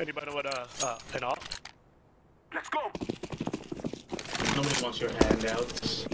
Anybody want uh, uh, an off? Let's go. Nobody wants your handouts.